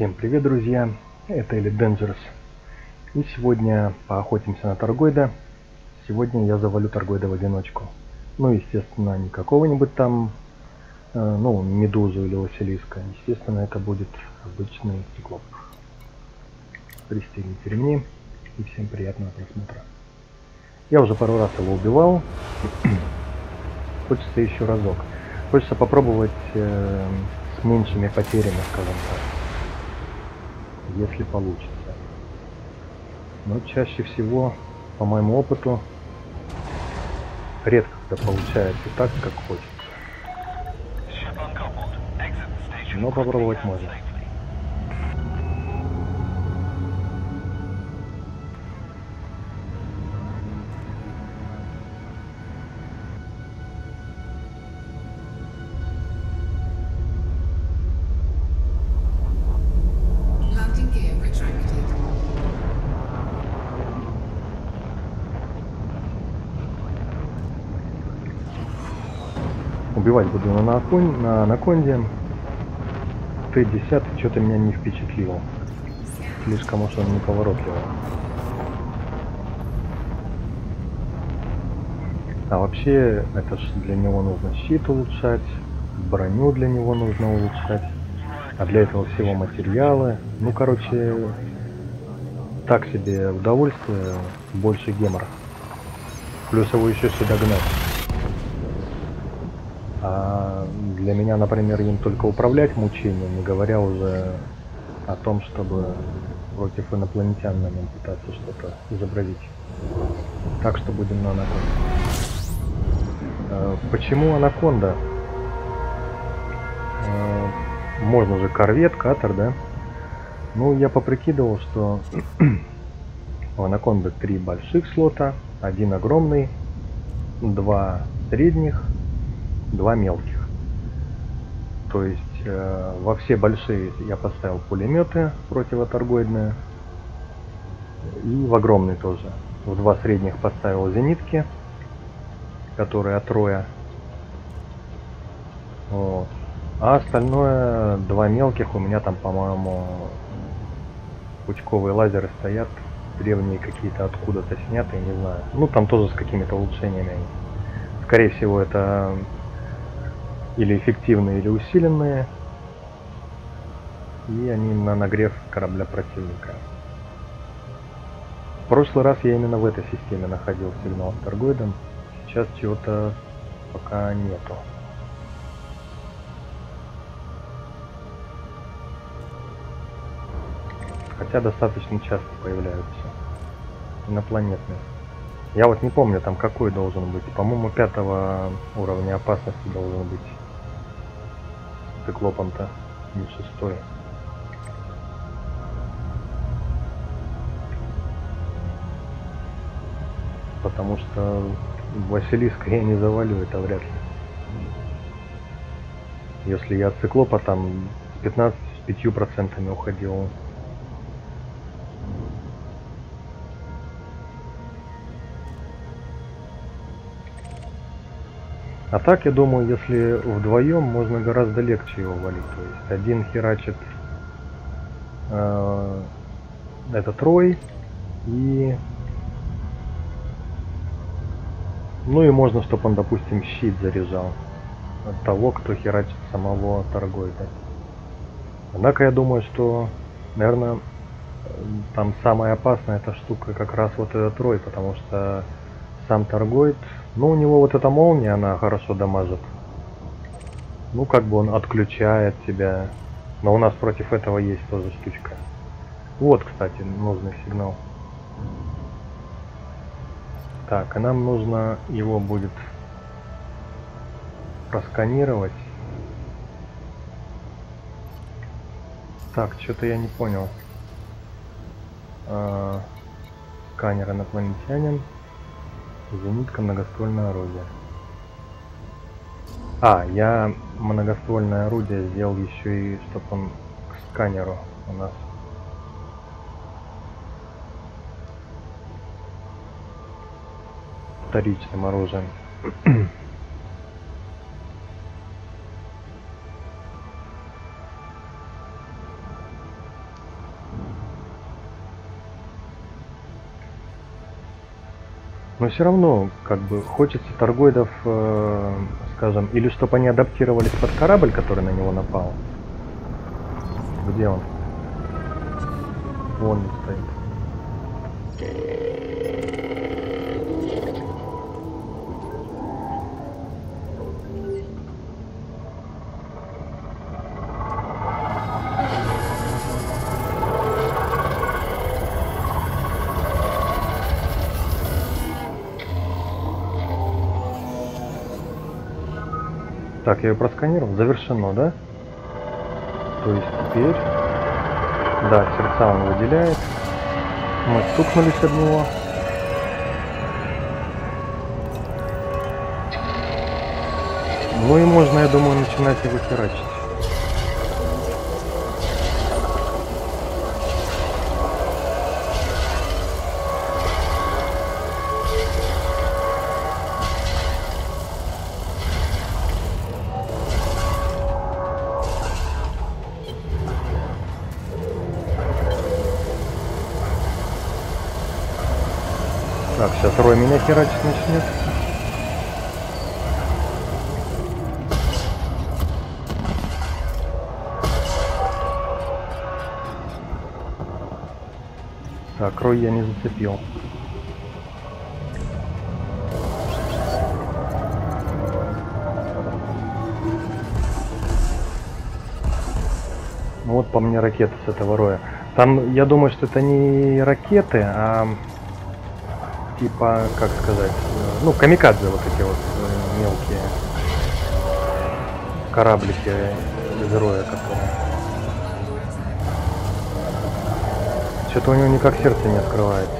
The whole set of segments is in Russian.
Всем привет, друзья! Это Elite Dangerous. И сегодня поохотимся на Торгоида. Сегодня я завалю Торгоида в одиночку. Ну, естественно, не какого-нибудь там, э, ну, Медузу или Василиска. Естественно, это будет обычный циклоп. Пристегните ремни и всем приятного просмотра. Я уже пару раз его убивал. Хочется еще разок. Хочется попробовать э, с меньшими потерями, скажем так если получится. Но чаще всего, по моему опыту, редко когда получается так, как хочется. Но попробовать можно. Убивать буду на, након, на анаконде. Т-10 что-то меня не впечатлил. Слишком уж он неповоротливый. А вообще, это ж для него нужно щит улучшать, броню для него нужно улучшать, а для этого всего материалы. Ну, короче, так себе удовольствие, больше гемора. Плюс его еще сюда гнать. А для меня, например, им только управлять мучением, не говоря уже о том, чтобы против инопланетян на нем пытаться что-то изобразить. Так что будем на анаконде. А, почему анаконда? А, можно же корвет, катер, да? Ну, я поприкидывал, что у анаконды три больших слота, один огромный, два средних два мелких. То есть э, во все большие я поставил пулеметы противоторгоидные. И в огромный тоже. В два средних поставил зенитки, которые от роя. Вот. А остальное, два мелких, у меня там, по-моему, пучковые лазеры стоят, древние какие-то откуда-то снятые, не знаю. Ну, там тоже с какими-то улучшениями. Скорее всего, это или эффективные, или усиленные. И они на нагрев корабля противника. В прошлый раз я именно в этой системе находил сигнал с торгоидом. Сейчас чего-то пока нету. Хотя достаточно часто появляются инопланетные. Я вот не помню там какой должен быть. По-моему пятого уровня опасности должен быть циклопом-то не шестой. Потому что Василиска я не завалю, это вряд ли. Если я циклопа там с 15 с 5 процентами уходил А так, я думаю, если вдвоем, можно гораздо легче его валить. То есть один херачит э, это трой и ну и можно, чтобы он, допустим, щит заряжал от того, кто херачит самого торгоида. Однако я думаю, что, наверное, там самая опасная эта штука как раз вот этот трой, потому что сам торгоид ну, у него вот эта молния, она хорошо дамажит. Ну, как бы он отключает тебя. Но у нас против этого есть тоже штучка. Вот, кстати, нужный сигнал. Так, а нам нужно его будет просканировать. Так, что-то я не понял. А, сканер инопланетянин. Зенитка многоствольное орудие. А, я многоствольное орудие сделал еще и, чтобы он к сканеру у нас. Вторичным оружием. все равно, как бы, хочется торгоидов, э, скажем, или чтобы они адаптировались под корабль, который на него напал. Где он? Вон он стоит. Так, я ее просканировал. Завершено, да? То есть теперь... Да, сердца он выделяет. Мы стукнулись об него. Ну и можно, я думаю, начинать его херачить. Так, сейчас Рой меня херачить начнет. Так, Рой я не зацепил. Ну вот по мне ракеты с этого роя. Там, я думаю, что это не ракеты, а типа, как сказать, э, ну, камикадзе вот эти вот э, мелкие кораблики из роя, которые... Что-то у него никак сердце не открывается.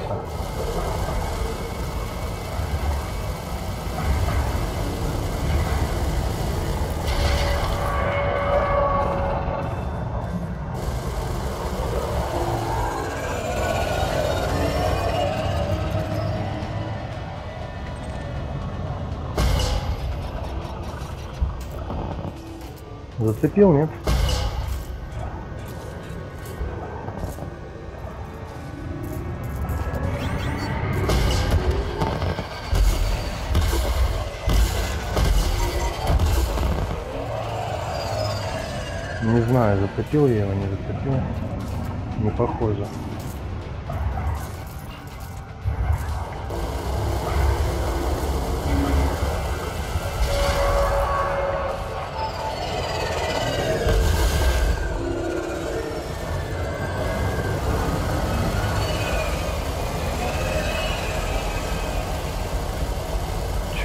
Зацепил, нет? Не знаю, зацепил я его, не зацепил. Не похоже.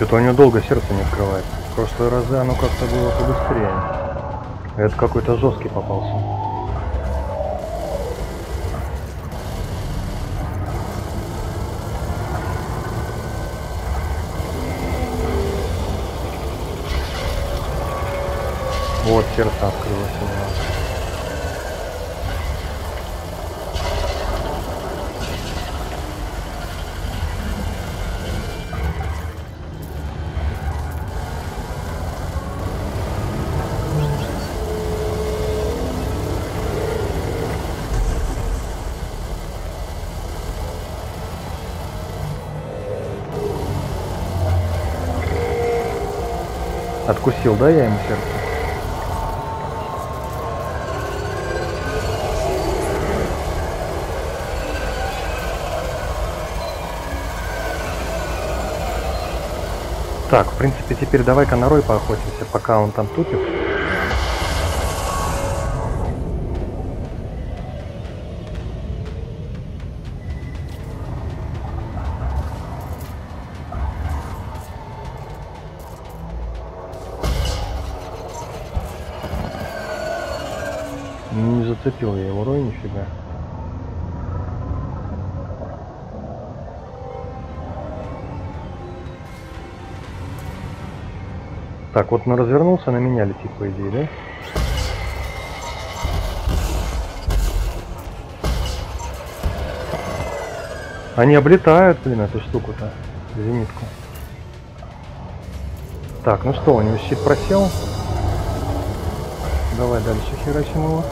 Что-то у него долго сердце не открывается. В прошлые разы оно как-то было побыстрее. Это какой-то жесткий попался. Вот сердце открылось у него. Откусил, да, я ему сердце? Так, в принципе, теперь давай-ка на Рой поохотимся, пока он там тупит. Не зацепил я его рой нифига. Так, вот он развернулся, на меня летит, по идее, да? Они облетают, блин, эту штуку-то, зенитку. Так, ну что, у него щит просел. Давай дальше херачим его.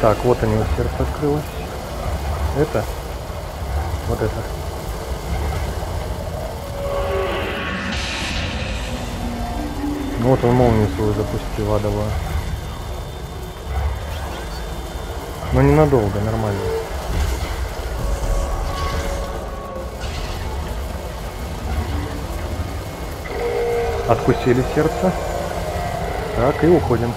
Так, вот у него сердце открылось. Это? Вот это. Ну вот он молнию свою запустил адовую. Но ненадолго, нормально. Откусили сердце. Так, и уходим.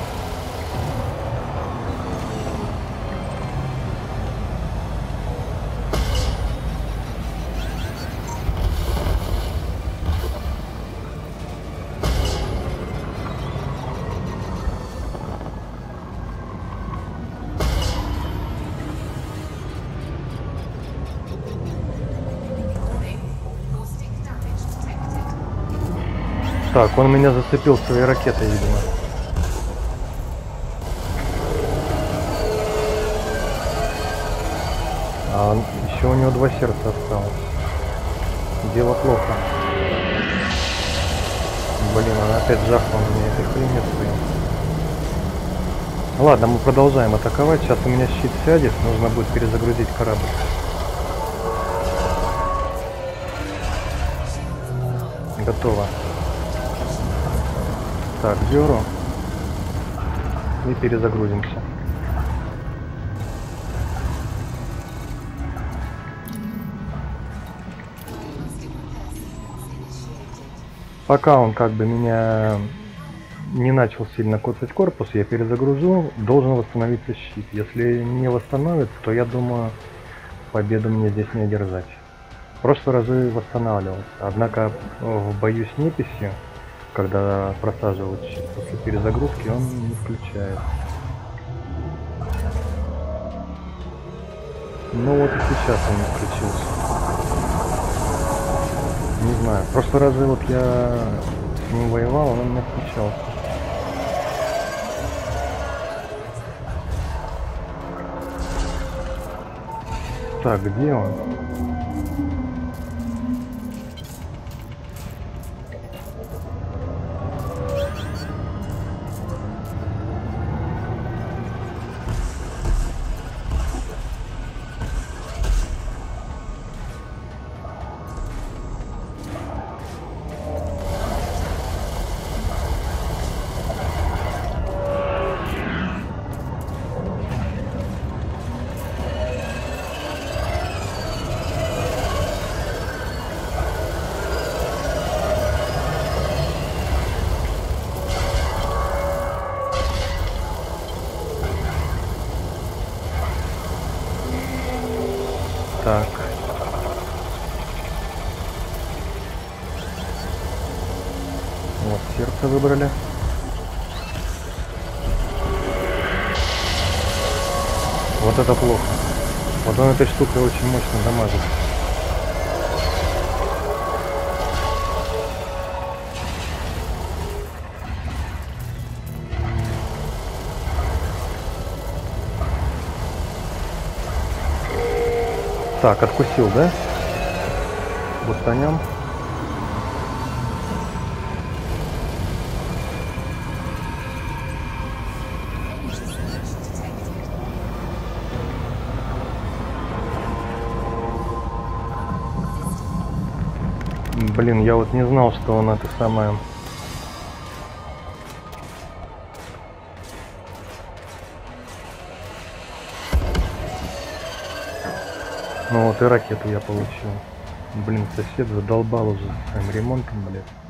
Так, он меня зацепил своей ракетой, видимо. А еще у него два сердца осталось. Дело плохо. Блин, она опять жахнула меня этой хренью своей. Ладно, мы продолжаем атаковать. Сейчас у меня щит сядет, нужно будет перезагрузить корабль. Готово. Так, беру. И перезагрузимся. Пока он как бы меня не начал сильно коцать корпус, я перезагружу, должен восстановиться щит. Если не восстановится, то я думаю, победу мне здесь не одержать. В прошлые разы восстанавливался, однако в бою с неписью, когда просаживают щит после перезагрузки, он не включает. Ну вот и сейчас он не включился. Не знаю. В прошлые разы вот я с ним воевал, он меня включался. Так, где он? Вот это плохо. Вот он этой штукой очень мощно дамажит. Так, откусил, да? Бустанем. Блин, я вот не знал, что он это самое... Ну вот и ракету я получил. Блин, сосед задолбал уже своим ремонтом, блядь.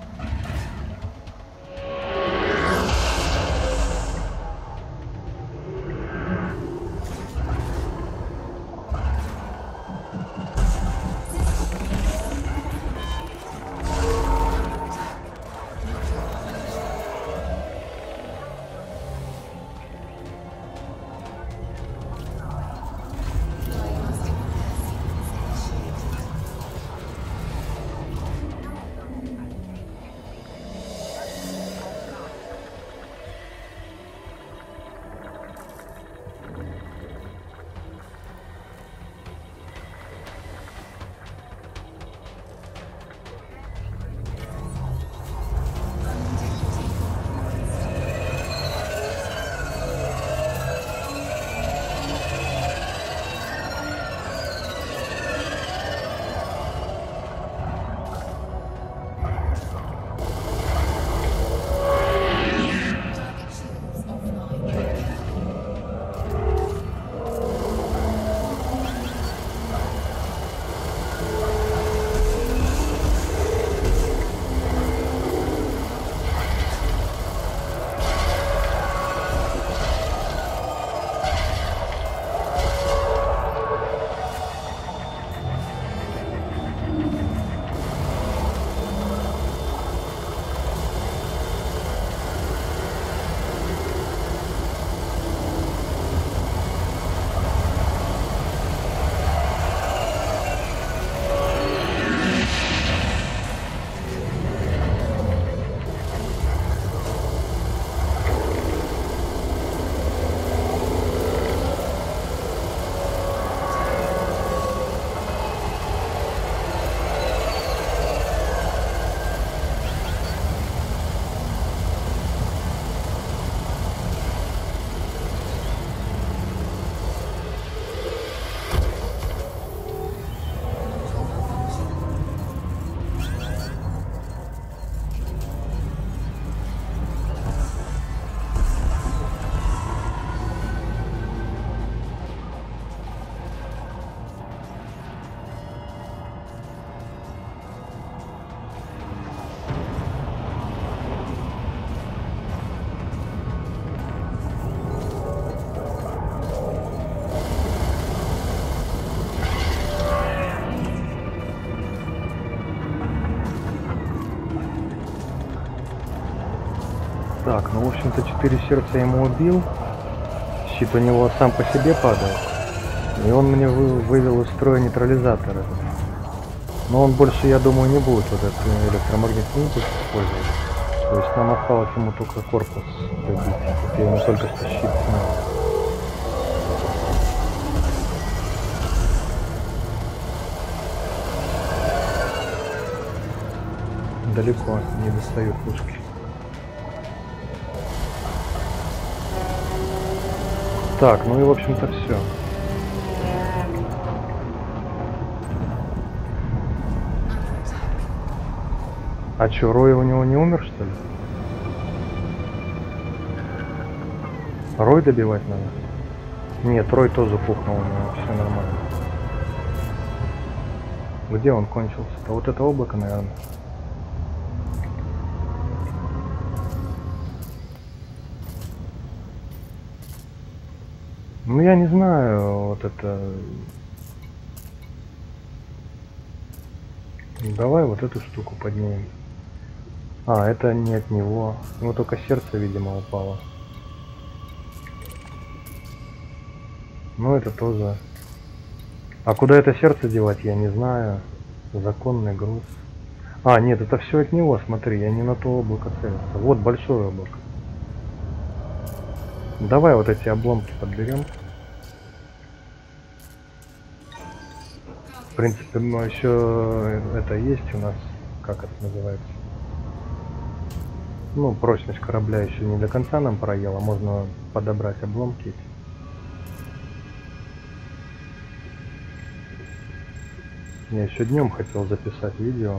Так, ну в общем-то 4 сердца ему убил. Щит у него сам по себе падает. И он мне вы, вывел из строя нейтрализатор этот. Но он больше, я думаю, не будет вот этот электромагнитный импульс использовать. То есть нам осталось ему только корпус добить. Я ему только что щит снял. Далеко не достают пушки. Так, ну и в общем-то все. А чё, Рой у него не умер, что ли? Рой добивать надо? Нет, Рой тоже пухнул у него, все нормально. Где он кончился-то? Вот это облако, наверное. Ну я не знаю, вот это... Давай вот эту штуку поднимем. А, это не от него. У него только сердце, видимо, упало. Ну это тоже. А куда это сердце девать, я не знаю. Законный груз. А, нет, это все от него, смотри, я не на то облако целился. Вот большое облако. Давай вот эти обломки подберем. В принципе, мы еще это есть у нас, как это называется. Ну, прочность корабля еще не до конца нам проела, можно подобрать обломки. Я еще днем хотел записать видео.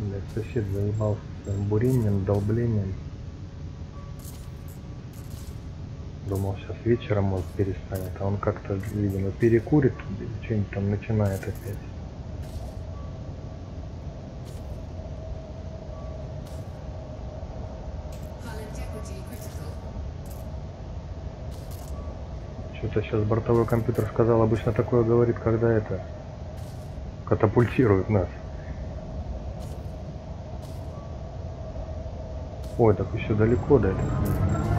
Блять, сосед заебался бурением, долблением. Думал, сейчас вечером может перестанет, а он как-то, видимо, перекурит, что-нибудь там начинает опять. Что-то сейчас бортовой компьютер сказал, обычно такое говорит, когда это катапультирует нас. Ой, так еще далеко до этого.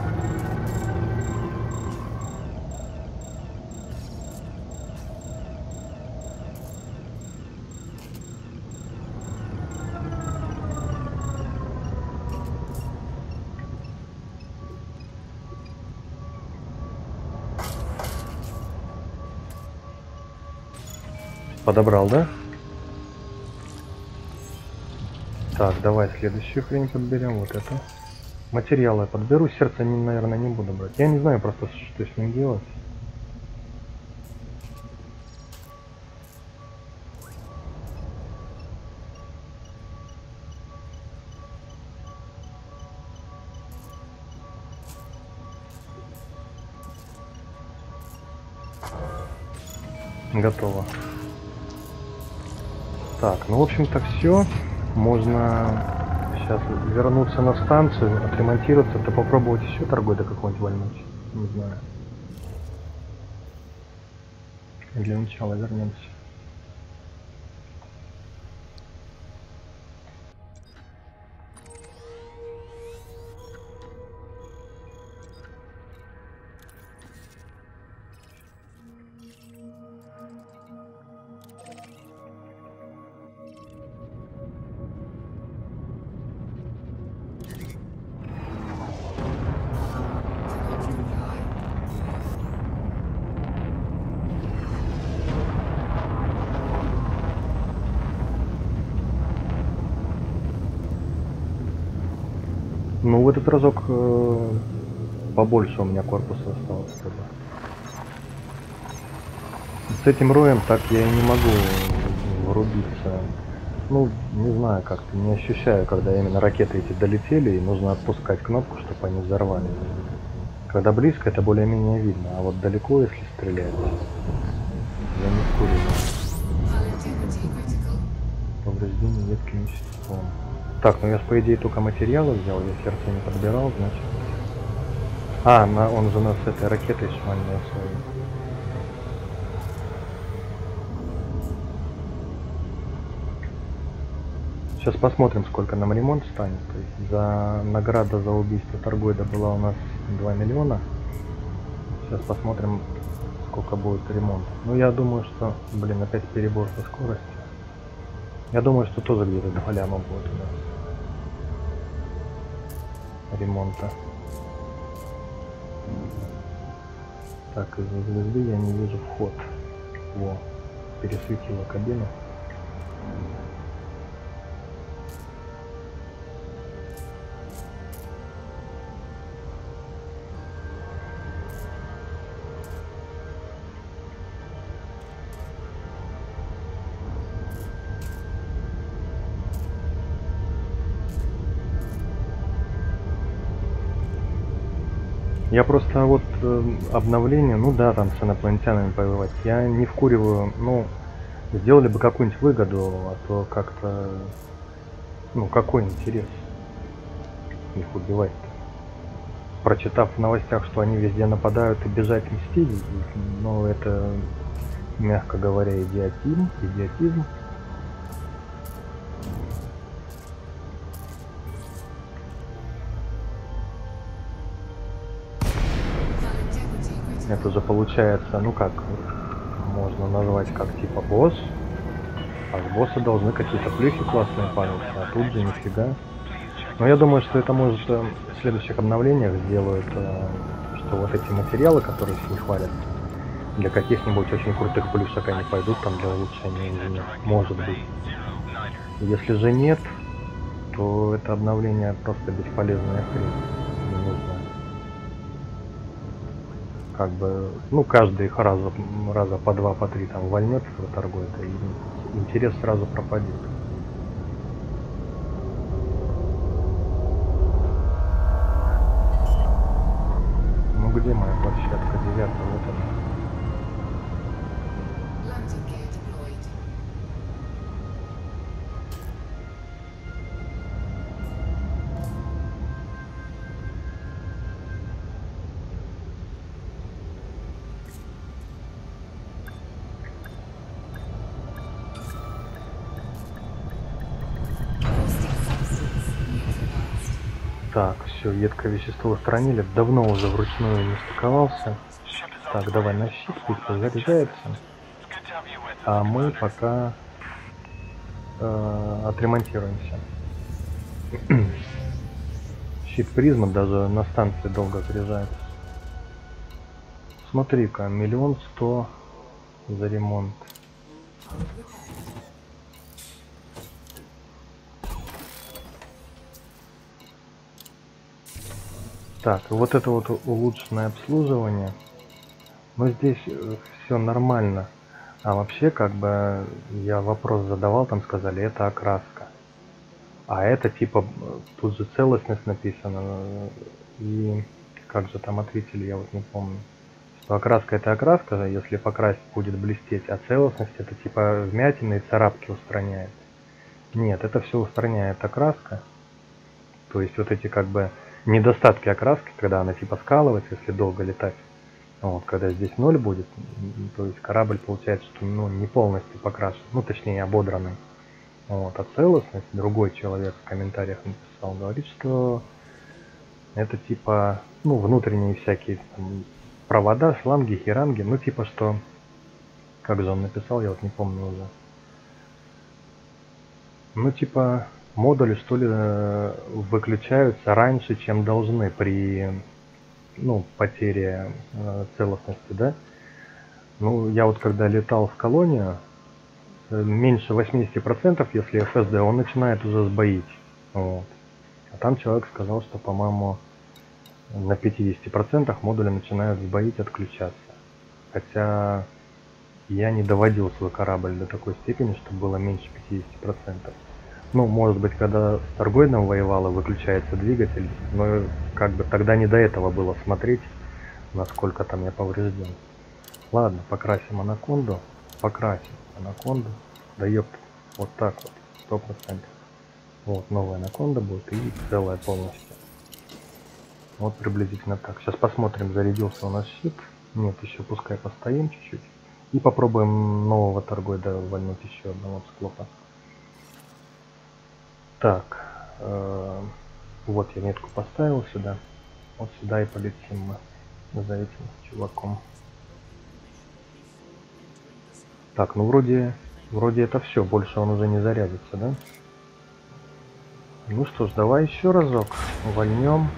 Подобрал, да? Так, давай следующую хрень подберем, вот это. Материалы я подберу, сердце, наверное, не буду брать. Я не знаю просто, что с ним делать. Готово. Так, ну в общем-то все. Можно сейчас вернуться на станцию, отремонтироваться, то попробовать еще торгой до какого-нибудь вольнуть. Не знаю. Для начала вернемся. Побольше у меня корпуса осталось тогда. С этим роем так я и не могу врубиться. Ну, не знаю, как-то не ощущаю, когда именно ракеты эти долетели, и нужно отпускать кнопку, чтобы они взорвались. Когда близко, это более-менее видно, а вот далеко, если стрелять, я не вкуриваю. Повреждение ветким веществом. Так, ну я по идее только материалы взял, я сердце не подбирал, значит. А, на, он же нас этой ракетой шмальнул своей. Сейчас посмотрим, сколько нам ремонт станет. То есть за награда за убийство торгоида была у нас 2 миллиона. Сейчас посмотрим, сколько будет ремонт. Ну, я думаю, что, блин, опять перебор со скоростью. Я думаю, что тоже где-то 2 ляма будет у нас ремонта. Так, из звезды я не вижу вход. Во, пересветила кабину. Я просто вот э, обновление, ну да, там с инопланетянами повоевать, я не вкуриваю, ну, сделали бы какую-нибудь выгоду, а то как-то, ну, какой интерес их убивать-то. Прочитав в новостях, что они везде нападают и бежать мстить, ну, это, мягко говоря, идиотизм, идиотизм. Это же получается, ну как, можно назвать как типа босс. А с босса должны какие-то плюхи классные падать, а тут же нифига. Но я думаю, что это может э, в следующих обновлениях сделают, э, что вот эти материалы, которые с них хвалят, для каких-нибудь очень крутых плюшек они пойдут там для улучшения инженера. Может быть. Если же нет, то это обновление просто бесполезная хрень. Как бы, ну, каждый их раза, раза по два, по три там вольнется торгует, и интерес сразу пропадет. Ну где моя площадка девятая? Едкое вещество устранили. Давно уже вручную не стыковался. Так, давай на щит, пусть заряжается. А мы пока э, отремонтируемся. щит призма даже на станции долго заряжается. Смотри-ка, миллион сто за ремонт. Так, вот это вот улучшенное обслуживание. Но здесь э, все нормально. А вообще, как бы, я вопрос задавал, там сказали, это окраска. А это типа, тут же целостность написана. И как же там ответили, я вот не помню. Что окраска это окраска, если покрасить будет блестеть, а целостность это типа вмятины и царапки устраняет. Нет, это все устраняет окраска. То есть вот эти как бы недостатки окраски, когда она типа скалывается, если долго летать. Вот, когда здесь ноль будет, то есть корабль получается, что ну, не полностью покрашен, ну точнее ободранный. Вот, а целостность, другой человек в комментариях написал, говорит, что это типа, ну, внутренние всякие там, провода, шланги, херанги, ну типа что, как же он написал, я вот не помню уже. Ну типа модули что ли э, выключаются раньше, чем должны при ну, потере э, целостности, да? Ну, я вот когда летал в колонию, э, меньше 80%, если FSD, он начинает уже сбоить. Вот. А там человек сказал, что, по-моему, на 50% модули начинают сбоить, отключаться. Хотя я не доводил свой корабль до такой степени, чтобы было меньше 50%. Ну, может быть, когда с Торгоидом воевала, выключается двигатель, но как бы тогда не до этого было смотреть, насколько там я поврежден. Ладно, покрасим анаконду, покрасим анаконду, да ёпта, вот так вот, сто процентов. Вот, новая анаконда будет и целая полностью. Вот приблизительно так. Сейчас посмотрим, зарядился у нас щит. Нет, еще пускай постоим чуть-чуть. И попробуем нового торгоида вольнуть еще одного циклопа. Так, э, вот я метку поставил сюда. Вот сюда и полетим мы за этим чуваком. Так, ну вроде, вроде это все, больше он уже не зарядится, да? Ну что ж, давай еще разок вольнем.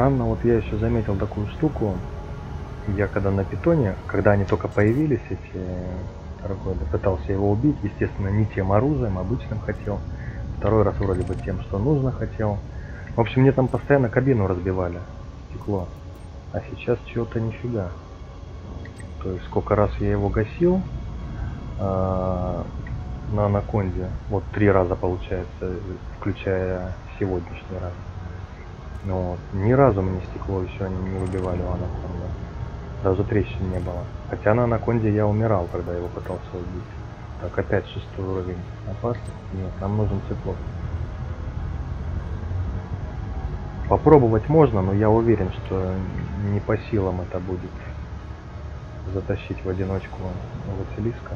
Странно, вот я еще заметил такую штуку. Я когда на питоне, когда они только появились, эти торговли, пытался его убить, естественно, не тем оружием, обычным хотел. Второй раз вроде бы тем, что нужно хотел. В общем, мне там постоянно кабину разбивали, стекло. А сейчас чего-то нифига. То есть сколько раз я его гасил э, на анаконде, вот три раза получается, включая сегодняшний раз. Ну вот. Ни разу мне стекло еще не выбивали у анаконда. Даже трещин не было. Хотя на анаконде я умирал, когда его пытался убить. Так, опять шестой уровень. Опасность? Нет, нам нужен циклоп. Попробовать можно, но я уверен, что не по силам это будет затащить в одиночку Василиска.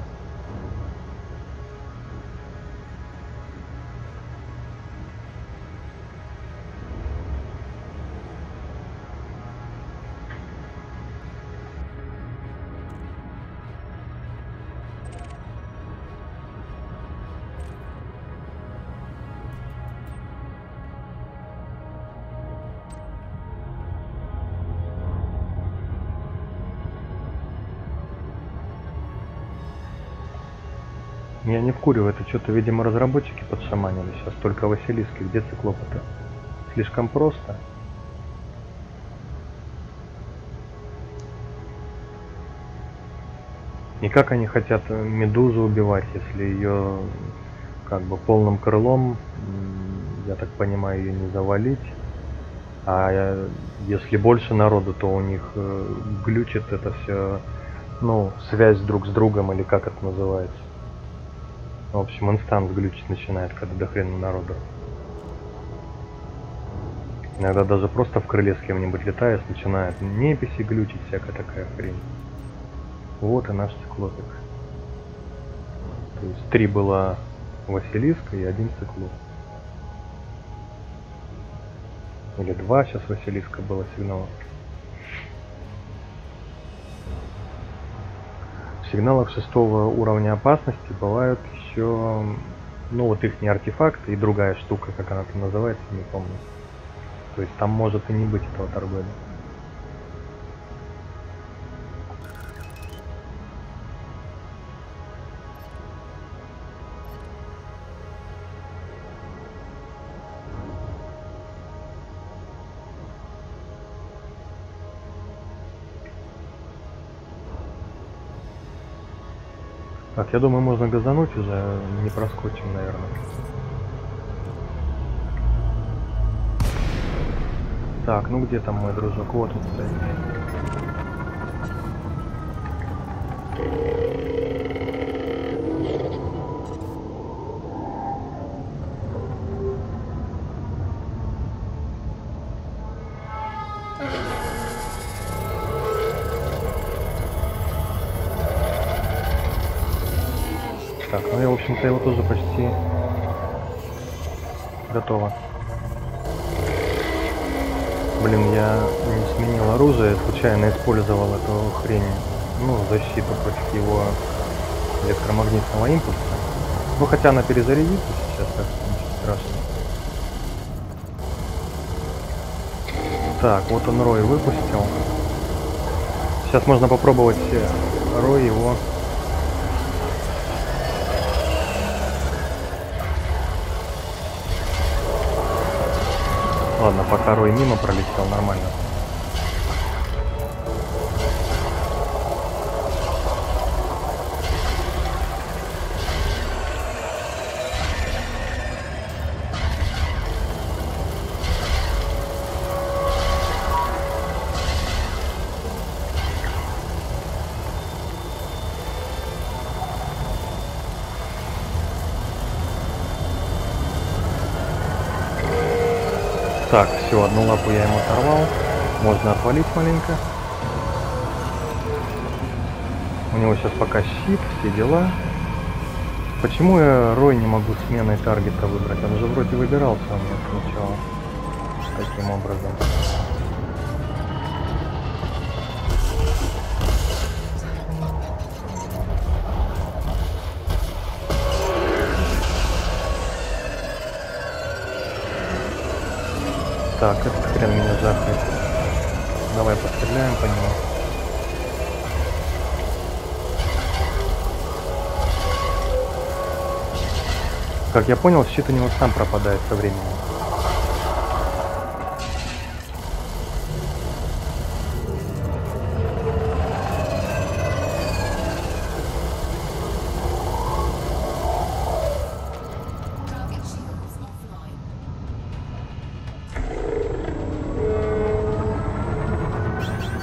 Вкуриваю, это что-то, видимо, разработчики подшаманили сейчас. Только Василиски, где циклопы-то? Слишком просто. И как они хотят медузу убивать, если ее как бы полным крылом, я так понимаю, ее не завалить. А если больше народу, то у них э, глючит это все, ну, связь друг с другом или как это называется. В общем, инстанс глючить начинает, когда до хрена народу. Иногда даже просто в крыле с кем-нибудь летаешь, начинает неписи глючить, всякая такая хрень. Вот и наш циклопик. То есть три было Василиска и один циклоп. Или два сейчас Василиска было сигнала. Сигналах шестого уровня опасности бывают еще, ну вот их не артефакты и другая штука, как она там называется, не помню. То есть там может и не быть этого торгоида. Я думаю, можно газануть уже, не проскочим, наверное. Так, ну где там мой дружок? Вот он стоит. Общем-то, его тоже почти готово. Блин, я не сменил оружие, случайно использовал эту хрень, ну, защиту против его электромагнитного импульса. Ну, хотя она перезарядится сейчас, так что ничего страшного. Так, вот он Рой выпустил. Сейчас можно попробовать Рой его Ладно, пока Рой мимо пролетел, нормально. Все, одну лапу я ему оторвал. Можно отвалить маленько. У него сейчас пока щит, все дела. Почему я Рой не могу сменой таргета выбрать? Он же вроде выбирался у меня сначала. Таким образом. Так, этот хрен меня жахнет. Давай постреляем по нему. Как я понял, щит у него сам пропадает со временем.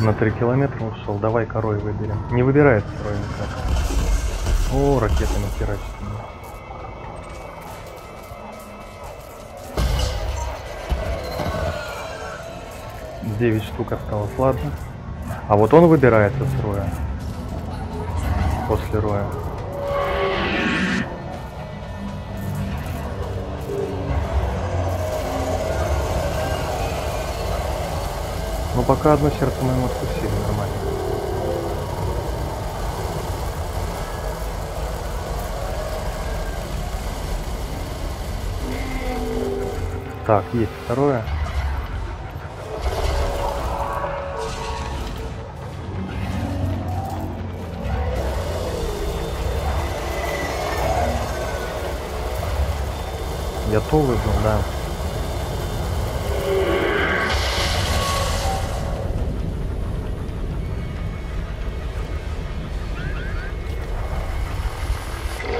На 3 километра ушел. Давай корой выберем. Не выбирает корой никак. О, ракетами херачит меня. Девять штук осталось, ладно. А вот он выбирается с роя. После роя. Но пока одно сердце мы ему откусили, нормально. Так, есть второе. Выбрал, да.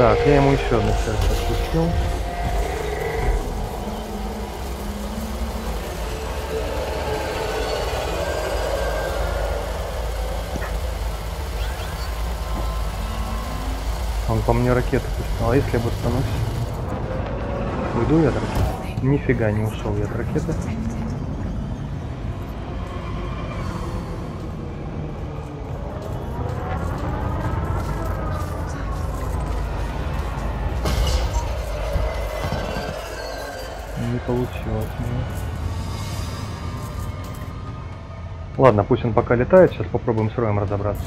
Так, я ему еще одну сердце отпустил. Он по мне ракету пустил. А если я бы останусь? Уйду я от ракеты? Нифига не ушел я от ракеты. Получилось у меня. Ладно, пусть он пока летает, сейчас попробуем с роем разобраться.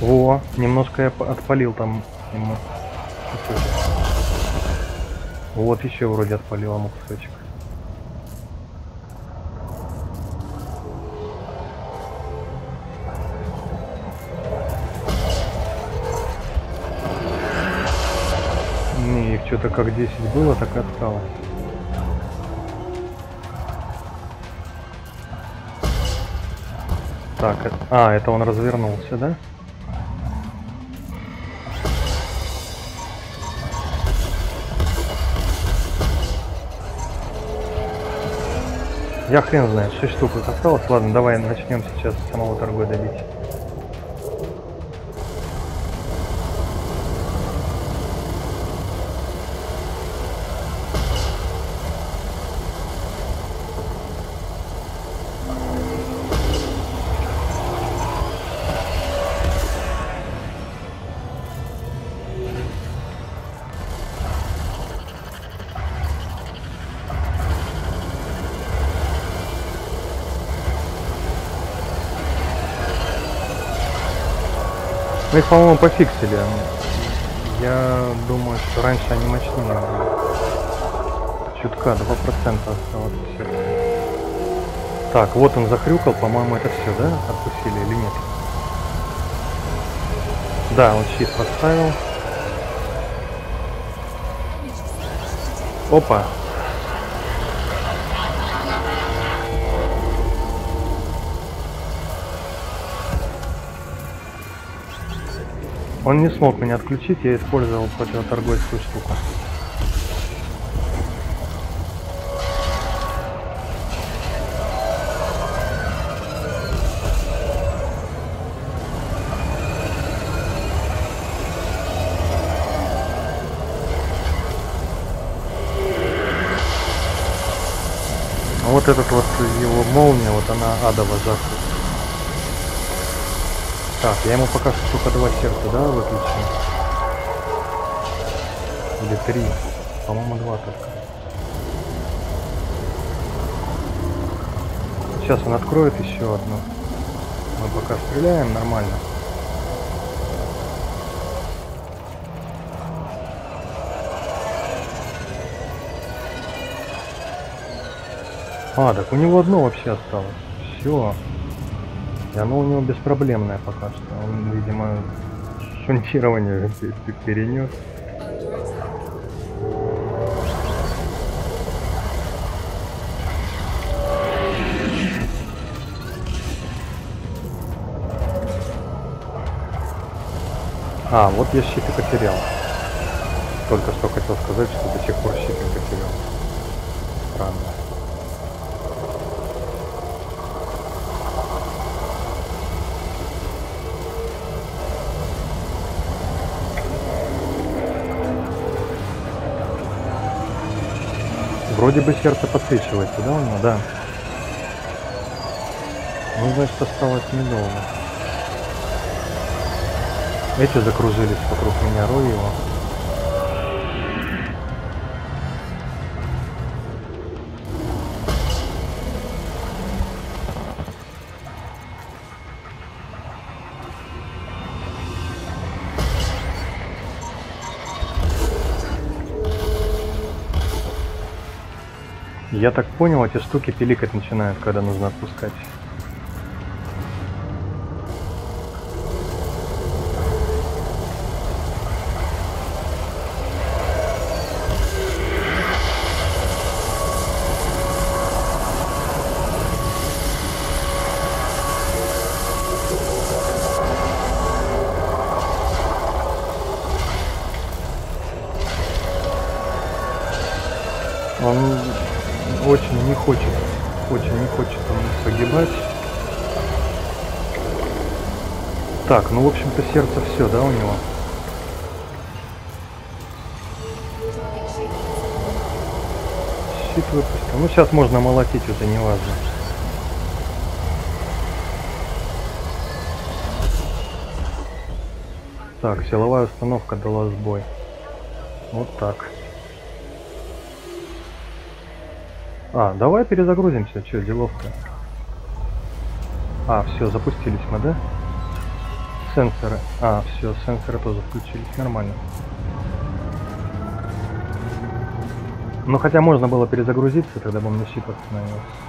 Во, немножко я отпалил там ему. Вот еще вроде отпалил ему кусочек. Что-то как 10 было, так и осталось. Так, а, это он развернулся, да? Я хрен знает, 6 штук осталось. Ладно, давай начнем сейчас самого торгой добить. Ну, их, по-моему, пофиксили. Я думаю, что раньше они мощнее были. Чутка, 2% осталось. Так, вот он захрюкал, по-моему, это все, да? Отпустили или нет? Да, он щит поставил. Опа. Он не смог меня отключить, я использовал противоторгойскую штуку. А вот этот вот его молния, вот она адово жахнет. Так, я ему пока что только два сердца, да, выключил? Или три? По-моему, два только. Сейчас он откроет еще одну. Мы пока стреляем нормально. А, так у него одно вообще осталось. Все. И оно у него беспроблемное пока что. Он, видимо, шунтирование перенес. А, вот я щит и потерял. Только что хотел сказать, что до сих пор щит не потерял. Странно. Вроде бы сердце подсвечивается, да, у него? Да. Ну, значит, осталось недолго. Эти закружились вокруг меня, рой его. Я так понял, эти штуки пиликать начинают, когда нужно отпускать. Он очень не хочет, очень не хочет он погибать. Так, ну в общем-то сердце все, да, у него? Щит выпустил. Ну сейчас можно молотить уже, неважно. Так, силовая установка дала сбой. Вот так. А, давай перезагрузимся, что, деловка. А, все, запустились мы, да? Сенсоры. А, все, сенсоры тоже включились, нормально. Ну хотя можно было перезагрузиться, тогда бы мне щит восстановился.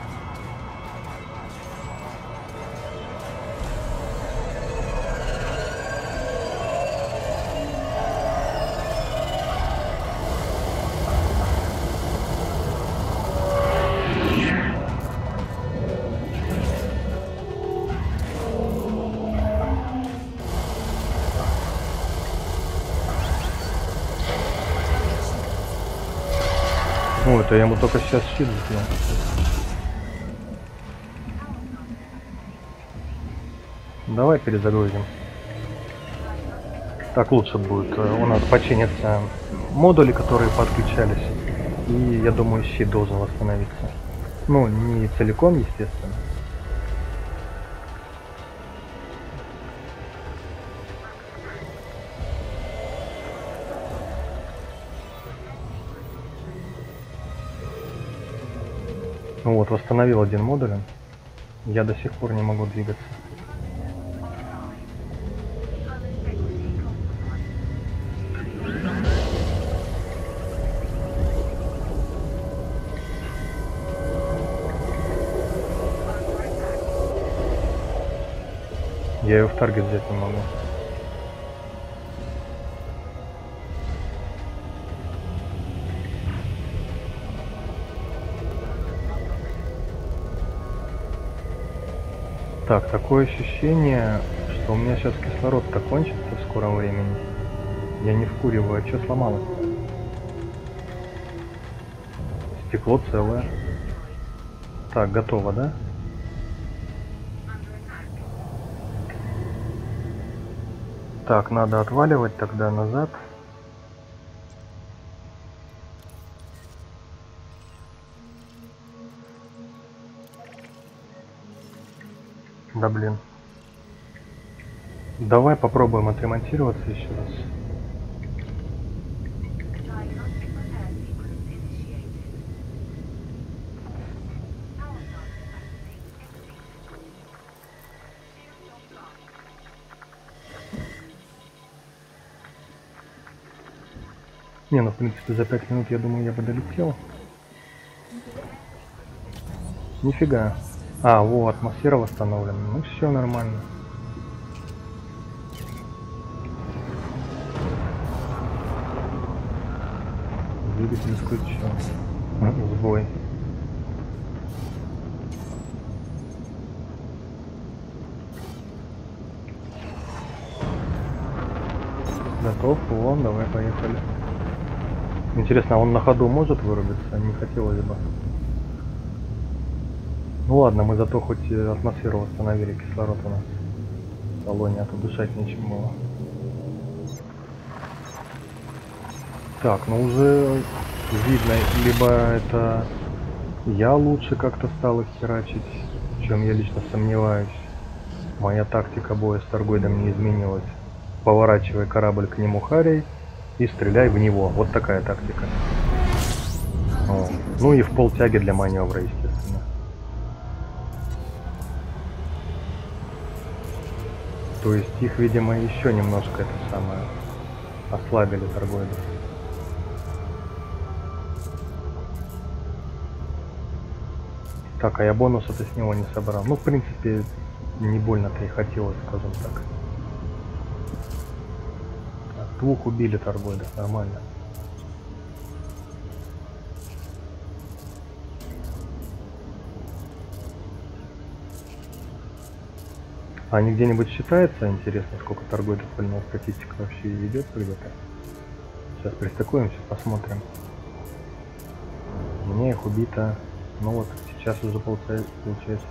Это я ему только сейчас щит сделал. Давай перезагрузим. Так лучше будет. У нас починятся модули, которые подключались. И я думаю, щит должен восстановиться. Ну, не целиком, естественно. Вот установил один модуль, я до сих пор не могу двигаться. Я его в таргет взять не могу. Так, такое ощущение, что у меня сейчас кислород-то кончится в скором времени. Я не вкуриваю, а что сломалось? Стекло целое. Так, готово, да? Так, надо отваливать тогда назад. Да блин. Давай попробуем отремонтироваться еще раз. Не, ну в принципе за пять минут я думаю я бы долетел. Нифига. А, во, атмосфера восстановлена. Ну все нормально. Двигатель исключен. М, Сбой. Готов, вон, давай, поехали. Интересно, а он на ходу может вырубиться? Не хотелось бы. Ну ладно, мы зато хоть э, атмосферу восстановили, кислород у нас в салоне, а то дышать нечем было. Так, ну уже видно, либо это я лучше как-то стал их херачить, в чем я лично сомневаюсь. Моя тактика боя с Торгойдом не изменилась. Поворачивай корабль к нему Харей и стреляй в него. Вот такая тактика. О, Ну и в полтяги для маневра, естественно. То есть их, видимо, еще немножко это самое ослабили торгоиды. Так, а я бонуса-то с него не собрал. Ну, в принципе, не больно-то и хотелось, скажем так. Так, двух убили торгоидов, нормально. Они где-нибудь считается, интересно, сколько торгоидов пального статистика вообще ведется где-то? Сейчас пристыкуемся, посмотрим. Меня их убито, ну вот, сейчас уже получается, получается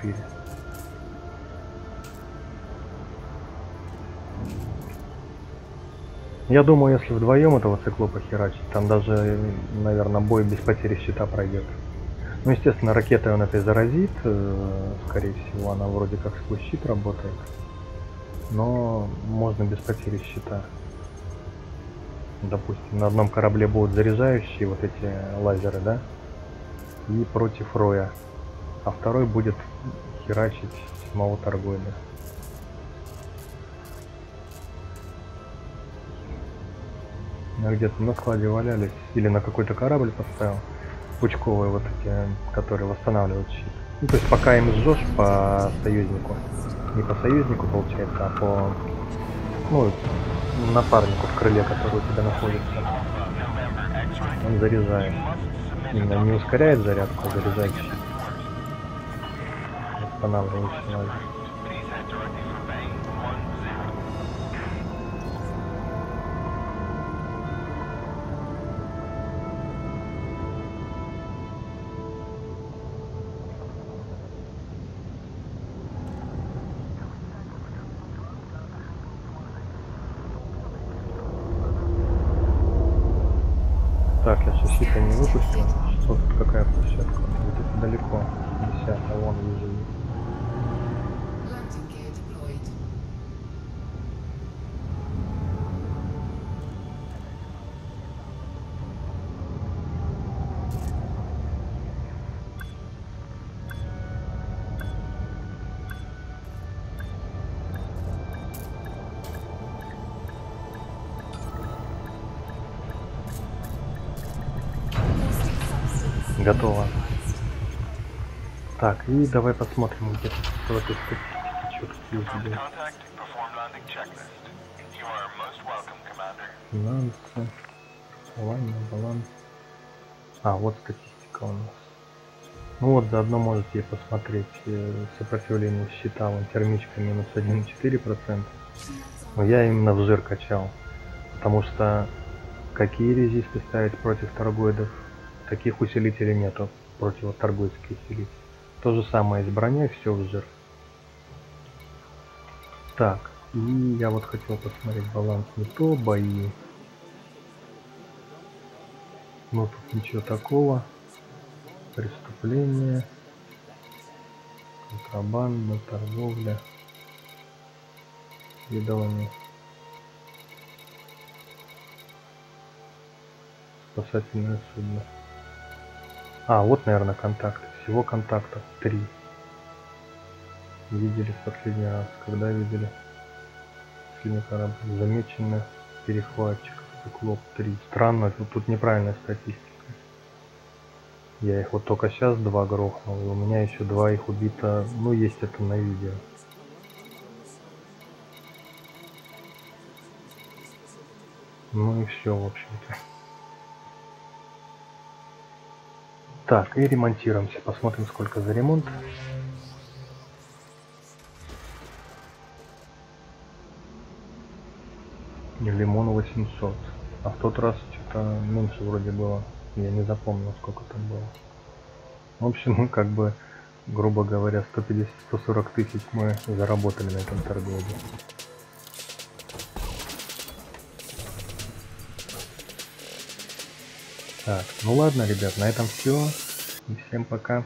4. Я думаю, если вдвоем этого циклопа херачить, там даже, наверное, бой без потери щита пройдет. Ну, естественно, ракетой он этой заразит, э, скорее всего, она вроде как сквозь щит работает. Но можно без потери щита. Допустим, на одном корабле будут заряжающие вот эти лазеры, да? И против Роя. А второй будет херачить самого торгоида. Ну, где-то на складе валялись. Или на какой-то корабль поставил. Пучковые вот эти, которые восстанавливают щит. Ну, то есть пока им сжешь по союзнику. Не по союзнику получается, а по ну, напарнику в крыле, который у тебя находится. Он заряжает. Именно не ускоряет зарядку, а заряжает щит. Восстанавливающий Готово. Так, и давай посмотрим, где тут в этой статистике что welcome, Commander. Финансы, образование, баланс. А, вот статистика у нас. Ну вот, заодно можете посмотреть э, сопротивление щита, вон термичка минус 1,4%. Но я именно в жир качал. Потому что какие резисты ставить против торгоидов, таких усилителей нету. Противоторгоидские усилители. То же самое с броней, все в. Так, и я вот хотел посмотреть баланс не то, бои. Ну тут ничего такого. Преступление. Контрабанда, торговля. Следование. Спасательное судно. А, вот, наверное, контакты. Всего контактов три. Видели в последний раз. Когда видели? Последний корабль. Замечено перехватчиков. Циклоп 3. Странно, тут, тут неправильная статистика. Я их вот только сейчас два грохнул, и у меня еще два их убито. Ну, есть это на видео. Ну и все, в общем-то. Так, и ремонтируемся. Посмотрим, сколько за ремонт. Лимон 800. А в тот раз что-то меньше вроде было. Я не запомнил, сколько там было. В общем, как бы, грубо говоря, 150-140 тысяч мы заработали на этом торговле. Так, ну ладно, ребят, на этом все. Всем пока.